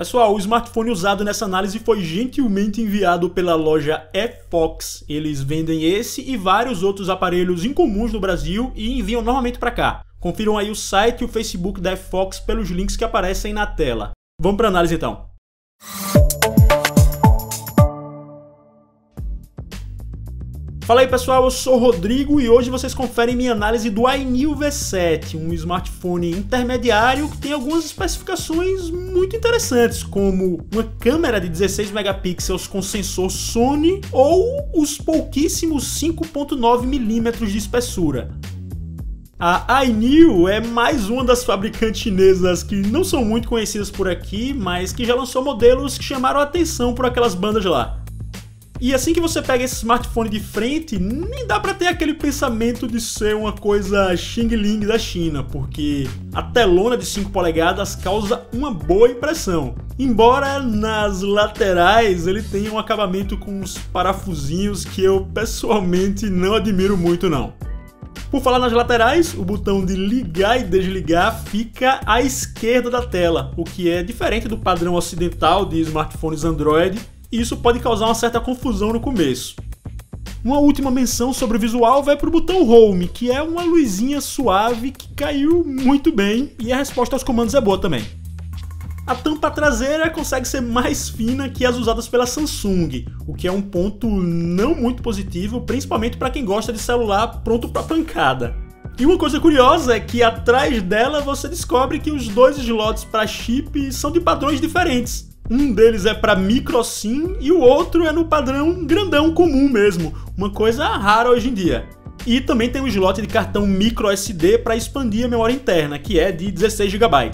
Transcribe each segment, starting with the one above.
Pessoal, o smartphone usado nessa análise foi gentilmente enviado pela loja Fox. Eles vendem esse e vários outros aparelhos incomuns no Brasil e enviam normalmente para cá. Confiram aí o site e o Facebook da Fox pelos links que aparecem na tela. Vamos para análise então. Fala aí pessoal, eu sou Rodrigo e hoje vocês conferem minha análise do iNew V7, um smartphone intermediário que tem algumas especificações muito interessantes, como uma câmera de 16 megapixels com sensor Sony ou os pouquíssimos 5.9mm de espessura. A iNew é mais uma das fabricantes chinesas que não são muito conhecidas por aqui, mas que já lançou modelos que chamaram a atenção por aquelas bandas lá. E assim que você pega esse smartphone de frente, nem dá para ter aquele pensamento de ser uma coisa Xing Ling da China, porque a telona de 5 polegadas causa uma boa impressão. Embora nas laterais ele tenha um acabamento com uns parafusinhos que eu pessoalmente não admiro muito não. Por falar nas laterais, o botão de ligar e desligar fica à esquerda da tela, o que é diferente do padrão ocidental de smartphones Android e isso pode causar uma certa confusão no começo. Uma última menção sobre o visual vai para o botão Home, que é uma luzinha suave que caiu muito bem e a resposta aos comandos é boa também. A tampa traseira consegue ser mais fina que as usadas pela Samsung, o que é um ponto não muito positivo, principalmente para quem gosta de celular pronto para pancada. E uma coisa curiosa é que atrás dela você descobre que os dois slots para chip são de padrões diferentes. Um deles é para micro SIM e o outro é no padrão grandão comum mesmo, uma coisa rara hoje em dia. E também tem um slot de cartão micro SD para expandir a memória interna, que é de 16 GB.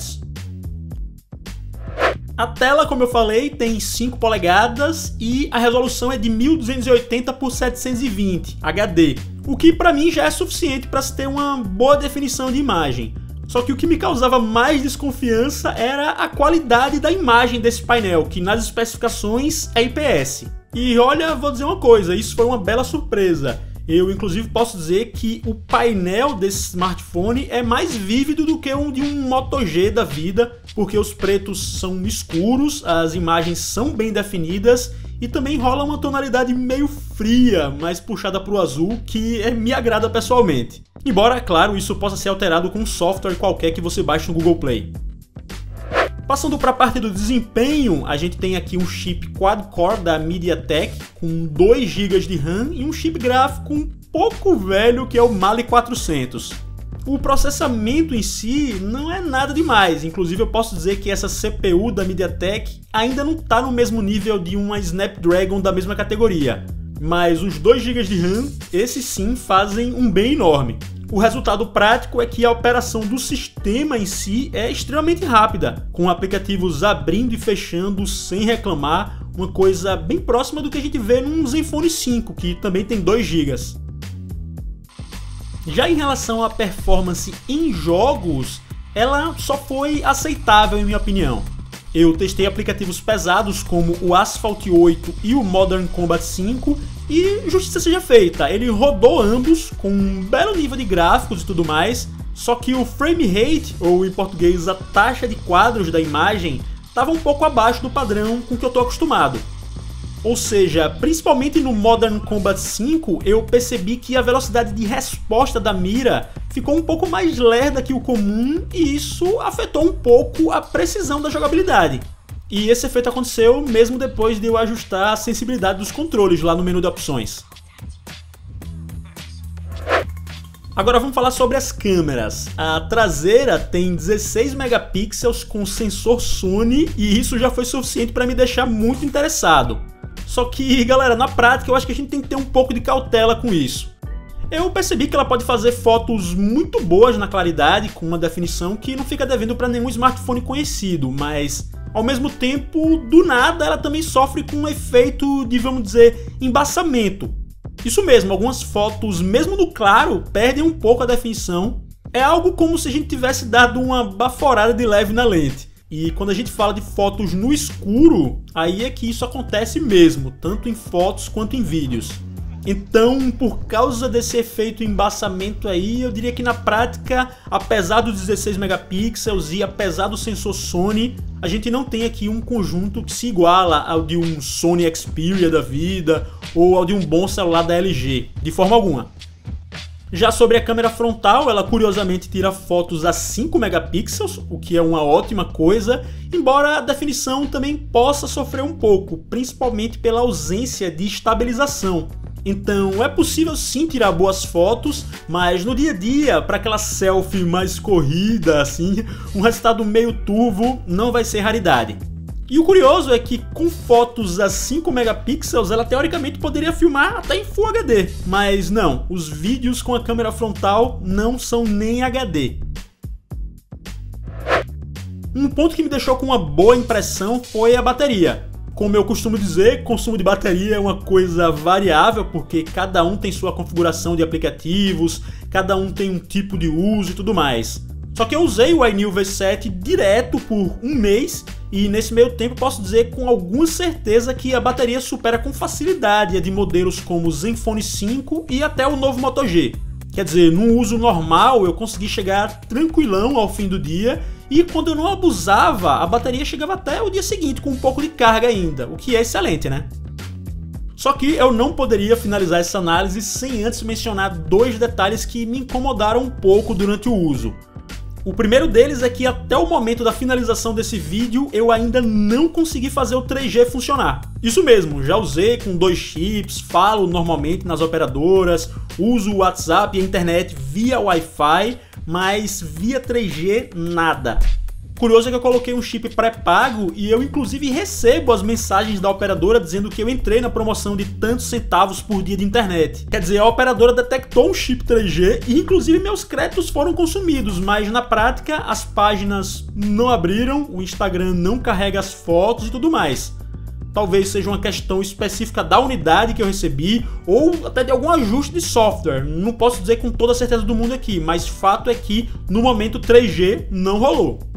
A tela, como eu falei, tem 5 polegadas e a resolução é de 1280 por 720 HD, o que para mim já é suficiente para se ter uma boa definição de imagem. Só que o que me causava mais desconfiança era a qualidade da imagem desse painel, que nas especificações é IPS. E olha, vou dizer uma coisa, isso foi uma bela surpresa. Eu, inclusive, posso dizer que o painel desse smartphone é mais vívido do que um de um Moto G da vida, porque os pretos são escuros, as imagens são bem definidas e também rola uma tonalidade meio fria, mais puxada para o azul, que é, me agrada pessoalmente. Embora, claro, isso possa ser alterado com um software qualquer que você baixe no Google Play. Passando para a parte do desempenho, a gente tem aqui um chip quad-core da MediaTek com 2 GB de RAM e um chip gráfico um pouco velho que é o Mali 400. O processamento em si não é nada demais, inclusive eu posso dizer que essa CPU da MediaTek ainda não está no mesmo nível de uma Snapdragon da mesma categoria, mas os 2 GB de RAM, esses sim fazem um bem enorme. O resultado prático é que a operação do sistema em si é extremamente rápida, com aplicativos abrindo e fechando sem reclamar, uma coisa bem próxima do que a gente vê num Zenfone 5, que também tem 2 GB. Já em relação à performance em jogos, ela só foi aceitável em minha opinião. Eu testei aplicativos pesados como o Asphalt 8 e o Modern Combat 5 e justiça seja feita, ele rodou ambos com um belo nível de gráficos e tudo mais, só que o frame rate, ou em português a taxa de quadros da imagem, estava um pouco abaixo do padrão com que eu estou acostumado. Ou seja, principalmente no Modern Combat 5, eu percebi que a velocidade de resposta da mira ficou um pouco mais lerda que o comum e isso afetou um pouco a precisão da jogabilidade. E esse efeito aconteceu mesmo depois de eu ajustar a sensibilidade dos controles lá no menu de opções. Agora vamos falar sobre as câmeras. A traseira tem 16 megapixels com sensor Sony e isso já foi suficiente para me deixar muito interessado. Só que, galera, na prática eu acho que a gente tem que ter um pouco de cautela com isso. Eu percebi que ela pode fazer fotos muito boas na claridade, com uma definição que não fica devendo para nenhum smartphone conhecido, mas ao mesmo tempo, do nada, ela também sofre com um efeito de, vamos dizer, embaçamento. Isso mesmo, algumas fotos, mesmo no claro, perdem um pouco a definição. É algo como se a gente tivesse dado uma baforada de leve na lente. E quando a gente fala de fotos no escuro, aí é que isso acontece mesmo, tanto em fotos quanto em vídeos. Então, por causa desse efeito embaçamento aí, eu diria que na prática, apesar dos 16 megapixels e apesar do sensor Sony, a gente não tem aqui um conjunto que se iguala ao de um Sony Xperia da vida ou ao de um bom celular da LG, de forma alguma. Já sobre a câmera frontal, ela curiosamente tira fotos a 5 megapixels, o que é uma ótima coisa, embora a definição também possa sofrer um pouco, principalmente pela ausência de estabilização. Então é possível sim tirar boas fotos, mas no dia a dia, para aquela selfie mais corrida, assim, um resultado meio turvo não vai ser raridade. E o curioso é que com fotos a 5 megapixels ela teoricamente poderia filmar até em Full HD, mas não, os vídeos com a câmera frontal não são nem HD. Um ponto que me deixou com uma boa impressão foi a bateria. Como eu costumo dizer, consumo de bateria é uma coisa variável, porque cada um tem sua configuração de aplicativos, cada um tem um tipo de uso e tudo mais. Só que eu usei o iNew V7 direto por um mês e nesse meio tempo posso dizer com alguma certeza que a bateria supera com facilidade a de modelos como o Zenfone 5 e até o novo Moto G. Quer dizer, no uso normal eu consegui chegar tranquilão ao fim do dia e quando eu não abusava, a bateria chegava até o dia seguinte com um pouco de carga ainda, o que é excelente, né? Só que eu não poderia finalizar essa análise sem antes mencionar dois detalhes que me incomodaram um pouco durante o uso. O primeiro deles é que até o momento da finalização desse vídeo eu ainda não consegui fazer o 3G funcionar. Isso mesmo, já usei com dois chips, falo normalmente nas operadoras, uso o WhatsApp e a internet via Wi-Fi, mas via 3G nada. Curioso é que eu coloquei um chip pré-pago e eu inclusive recebo as mensagens da operadora dizendo que eu entrei na promoção de tantos centavos por dia de internet. Quer dizer, a operadora detectou um chip 3G e inclusive meus créditos foram consumidos, mas na prática as páginas não abriram, o Instagram não carrega as fotos e tudo mais. Talvez seja uma questão específica da unidade que eu recebi ou até de algum ajuste de software. Não posso dizer com toda a certeza do mundo aqui, mas fato é que no momento 3G não rolou.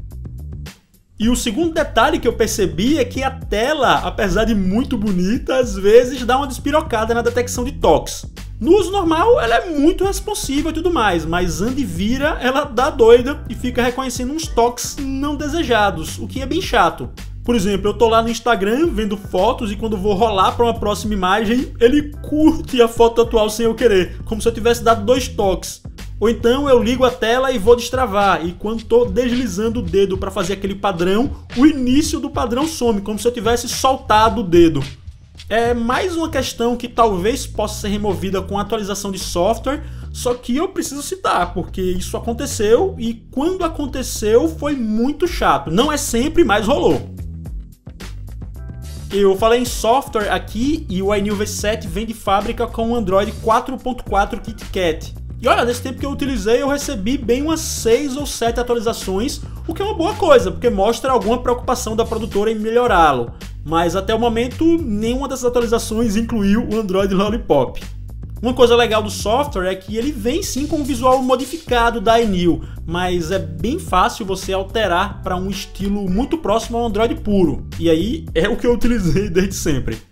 E o segundo detalhe que eu percebi é que a tela, apesar de muito bonita, às vezes dá uma despirocada na detecção de toques. No uso normal, ela é muito responsiva e tudo mais, mas anda e vira, ela dá doida e fica reconhecendo uns toques não desejados, o que é bem chato. Por exemplo, eu tô lá no Instagram vendo fotos e quando vou rolar para uma próxima imagem, ele curte a foto atual sem eu querer, como se eu tivesse dado dois toques. Ou então eu ligo a tela e vou destravar, e quando estou deslizando o dedo para fazer aquele padrão, o início do padrão some, como se eu tivesse soltado o dedo. É mais uma questão que talvez possa ser removida com atualização de software, só que eu preciso citar, porque isso aconteceu e quando aconteceu foi muito chato. Não é sempre, mas rolou. Eu falei em software aqui e o iNew V7 vem de fábrica com o Android 4.4 KitKat. E olha, nesse tempo que eu utilizei, eu recebi bem umas 6 ou 7 atualizações, o que é uma boa coisa, porque mostra alguma preocupação da produtora em melhorá-lo. Mas até o momento, nenhuma dessas atualizações incluiu o Android Lollipop. Uma coisa legal do software é que ele vem sim com o visual modificado da iNew, mas é bem fácil você alterar para um estilo muito próximo ao Android puro. E aí é o que eu utilizei desde sempre.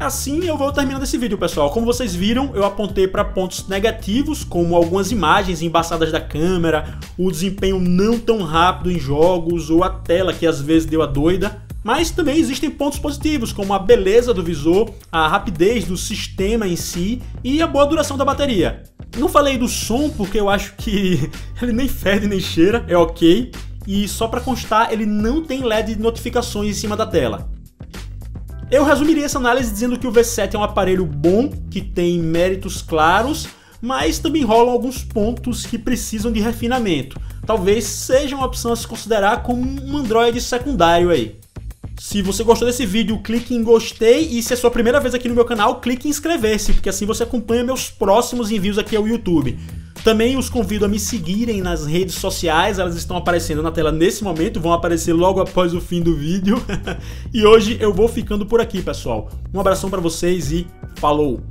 Assim eu vou terminando esse vídeo, pessoal. Como vocês viram, eu apontei para pontos negativos, como algumas imagens embaçadas da câmera, o desempenho não tão rápido em jogos, ou a tela que às vezes deu a doida. Mas também existem pontos positivos, como a beleza do visor, a rapidez do sistema em si e a boa duração da bateria. Não falei do som porque eu acho que ele nem fede nem cheira, é ok. E só para constar, ele não tem LED de notificações em cima da tela. Eu resumiria essa análise dizendo que o V7 é um aparelho bom, que tem méritos claros, mas também rolam alguns pontos que precisam de refinamento. Talvez seja uma opção a se considerar como um Android secundário aí. Se você gostou desse vídeo, clique em gostei e se é sua primeira vez aqui no meu canal, clique em inscrever-se, porque assim você acompanha meus próximos envios aqui ao YouTube. Também os convido a me seguirem nas redes sociais, elas estão aparecendo na tela nesse momento, vão aparecer logo após o fim do vídeo. e hoje eu vou ficando por aqui, pessoal. Um abração para vocês e falou!